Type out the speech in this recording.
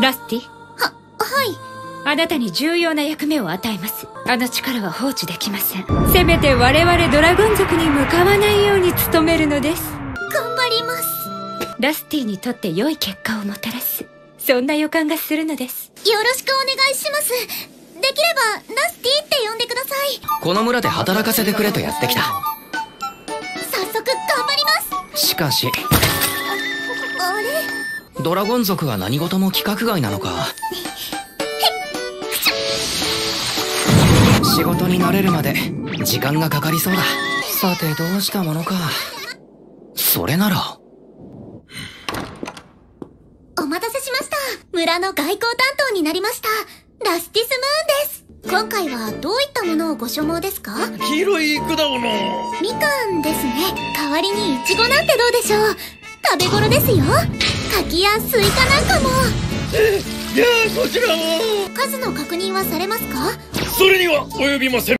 ラスティ？ははい。あなたに重要な役目を与えます。あの力は放置できません。せめて我々ドラゴン族に向かわないように努めるのです。頑張ります。ラスティにとって良い結果をもたらす。そんな予感がするのです。よろしくお願いします。できればラスティって呼んでください。この村で働かせてくれとやってきた。早速頑張ります。しかし。あれ？ドラゴン族は何事も規格外なのか。仕事に慣れるまで時間がかかりそうだ。さてどうしたものか。それなら。お待たせしました。村の外交担当になりました。ラスティスムーンです。今回はどういったものをご所望ですか？黄色い果物。みかんですね。代わりにイチゴなんてどうでしょう。食べ頃ですよ柿やスイカなんかも。じゃあこちらを。数の確認はされますか？それには及びません